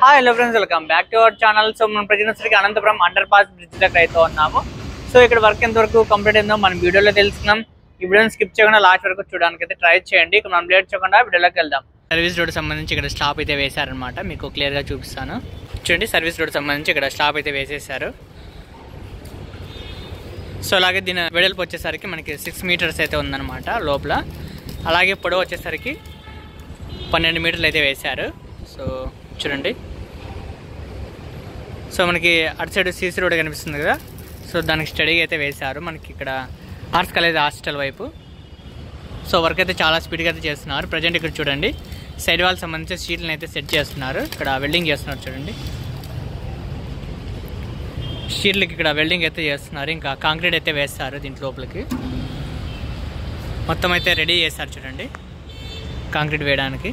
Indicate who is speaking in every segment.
Speaker 1: Hi hello friends welcome back to our channel so మనం present Anantapuram under pass bridge దగ్గర అయితే ఉన్నాము. So ఇక్కడ వర్క్ ఎంతవరకు కంప్లీట్ అయిందో మనం వీడియోలో తెలుసుకున్నాం ఈ వీడియోని స్కిప్ చేయకుండా లాస్ట్ వరకు చూడడానికి అయితే ట్రై చేయండి. ఇక్కడ మనం లేట్ చేయకుండా వీడియోలోకి వెళ్దాం. సర్వీస్ రోడ్ సంబంధించి ఇక్కడ స్టాప్ అయితే వేశారనమాట మీకు క్లియర్గా చూపిస్తాను. చూడండి సర్వీస్ రోడ్ సంబంధించి ఇక్కడ స్టాప్ అయితే వేసేసారు సో అలాగే దీని వెడల్పు వచ్చేసరికి మనకి సిక్స్ మీటర్స్ అయితే ఉందన్నమాట లోపల. అలాగే పొడవు వచ్చేసరికి పన్నెండు మీటర్లు అయితే వేశారు. సో చూడండి. సో మనకి అటు సైడ్ సీసీ రోడ్ కనిపిస్తుంది కదా. సో దానికి స్టడీగా అయితే వేశారు. మనకి ఇక్కడ ఆర్ట్స్ కాలేజ్ హాస్టల్ వైపు. సో వర్క్ అయితే చాలా స్పీడ్గా అయితే చేస్తున్నారు. ప్రజెంట్ ఇక్కడ చూడండి. సైడ్ వాల్ సంబంధించిన సీట్లను అయితే సెట్ చేస్తున్నారు. ఇక్కడ వెల్డింగ్ చేస్తున్నారు చూడండి. షీట్లకి ఇక్కడ వెల్డింగ్ అయితే చేస్తున్నారు. ఇంకా కాంక్రీట్ అయితే వేస్తారు దీంట్ లోపలికి. మొత్తం అయితే రెడీ చేస్తారు చూడండి. కాంక్రీట్ వేయడానికి.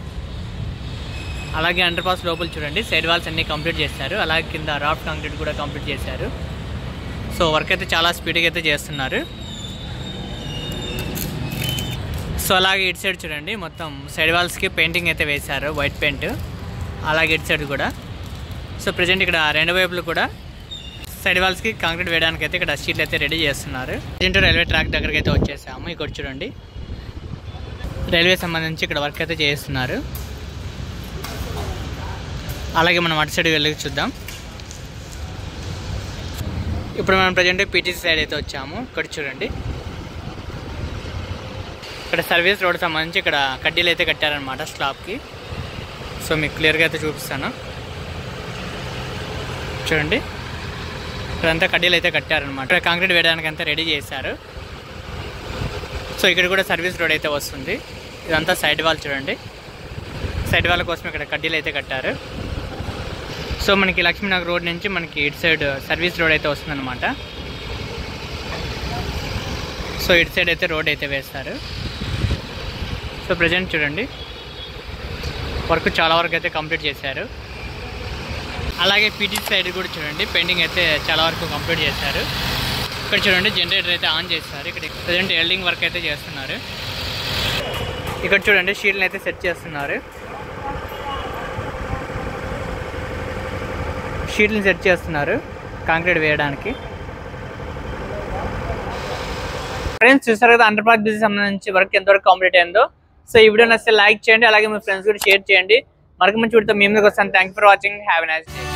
Speaker 1: అలాగే అండర్ పాస్ లోపల చూడండి సైడ్ వాల్స్ అన్నీ కంప్లీట్ చేశారు. అలాగే కింద రాఫ్ట్ కాంక్రీట్ కూడా కంప్లీట్ చేశారు. సో వర్క్ అయితే చాలా స్పీడ్గా అయితే చేస్తున్నారు. సో అలాగే ఇటు సైడ్ చూడండి మొత్తం సైడ్ వాల్స్కి పెయింటింగ్ అయితే వేశారు వైట్ పెయింట్ అలాగే ఇటు సైడ్ కూడా. సో ప్రజెంట్ ఇక్కడ రెండు వైపులు కూడా సైడ్ వాల్స్కి కాంక్రీట్ వేయడానికి అయితే ఇక్కడ షీట్లు అయితే రెడీ చేస్తున్నారు. ప్రజెంట్ రైల్వే ట్రాక్ దగ్గరికి అయితే వచ్చేసాము. ఇక్కడ చూడండి. రైల్వే సంబంధించి ఇక్కడ వర్క్ అయితే చేస్తున్నారు. అలాగే మనం అటు సైడ్ వెళ్ళి చూద్దాం. ఇప్పుడు మనం ప్రజెంట్ పీటీసీ సైడ్ అయితే వచ్చాము. ఇక్కడ చూడండి. ఇక్కడ సర్వీస్ రోడ్ సంబంధించి ఇక్కడ కడ్డీలు అయితే కట్టారనమాట స్లాబ్కి సో మీకు క్లియర్గా అయితే చూపిస్తాను. చూడండి. ఇక్కడంతా కడ్డీలు అయితే కట్టారనమాట ఇక్కడ కాంక్రీట్ వేయడానికి అంతా రెడీ చేశారు. సో ఇక్కడ కూడా సర్వీస్ రోడ్ అయితే వస్తుంది. ఇదంతా సైడ్ వాల్ చూడండి. సైడ్ వాల్ కోసం ఇక్కడ కడ్డీలు అయితే కట్టారు. సో మనకి లక్ష్మీనగర్ రోడ్ నుంచి మనకి ఇటు సైడ్ uh, సర్వీస్ రోడ్ అయితే వస్తుందన్నమాట. సో ఇటు సైడ్ అయితే రోడ్ అయితే వేస్తారు. సో ప్రజెంట్ చూడండి. వర్క్ చాలా వరకు అయితే కంప్లీట్ చేశారు. అలాగే పీటీ సైడ్ కూడా చూడండి పెయింటింగ్ అయితే చాలా వరకు కంప్లీట్ చేశారు. ఇక్కడ చూడండి జనరేటర్ అయితే ఆన్ చేస్తారు ఇక్కడ ప్రజెంట్ ఎల్డింగ్ వర్క్ అయితే చేస్తున్నారు. ఇక్కడ చూడండి షీట్లను అయితే సెట్ చేస్తున్నారు. షీట్లను సెట్ చేస్తున్నారు కాంక్రీట్ వేయడానికి. ఫ్రెండ్స్ చూసారు కదా అండర్ పార్క్ బిజినెస్ సంబంధించి వర్క్ ఎంతవరకు కంప్లీట్ అయిందో? సో ఈ వీడియో నచ్చితే లైక్ చేయండి అలాగే మీ ఫ్రెండ్స్ కూడా షేర్ చేయండి. మరొక మంచి వీడితో మేము వస్తాను. Thank for watching have nice day